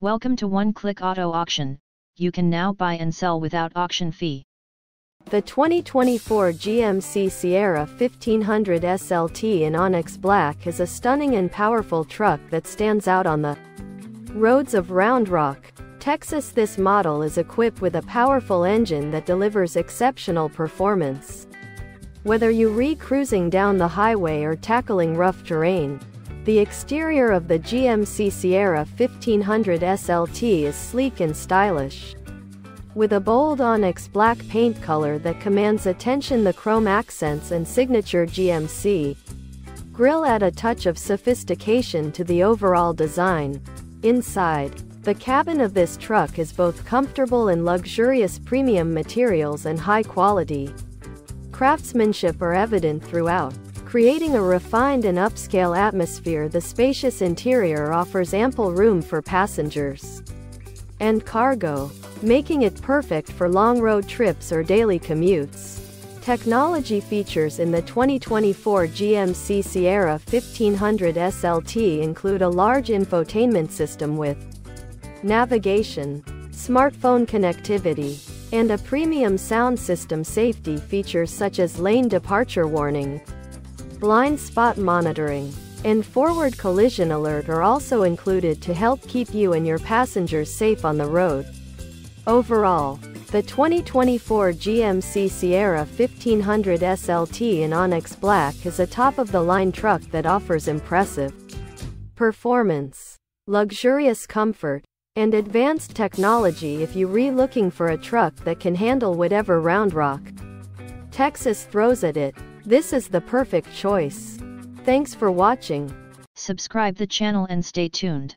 Welcome to One Click Auto Auction. You can now buy and sell without auction fee. The 2024 GMC Sierra 1500 SLT in Onyx Black is a stunning and powerful truck that stands out on the roads of Round Rock, Texas. This model is equipped with a powerful engine that delivers exceptional performance. Whether you re-cruising down the highway or tackling rough terrain, the exterior of the GMC Sierra 1500 SLT is sleek and stylish. With a bold onyx black paint color that commands attention the chrome accents and signature GMC grille add a touch of sophistication to the overall design. Inside, the cabin of this truck is both comfortable and luxurious premium materials and high quality. Craftsmanship are evident throughout. Creating a refined and upscale atmosphere the spacious interior offers ample room for passengers and cargo, making it perfect for long road trips or daily commutes. Technology features in the 2024 GMC Sierra 1500 SLT include a large infotainment system with navigation, smartphone connectivity, and a premium sound system safety features such as lane departure warning, blind spot monitoring, and forward collision alert are also included to help keep you and your passengers safe on the road. Overall, the 2024 GMC Sierra 1500 SLT in Onyx Black is a top-of-the-line truck that offers impressive performance, luxurious comfort, and advanced technology if you're re-looking for a truck that can handle whatever Round Rock, Texas throws at it. This is the perfect choice. Thanks for watching. Subscribe the channel and stay tuned.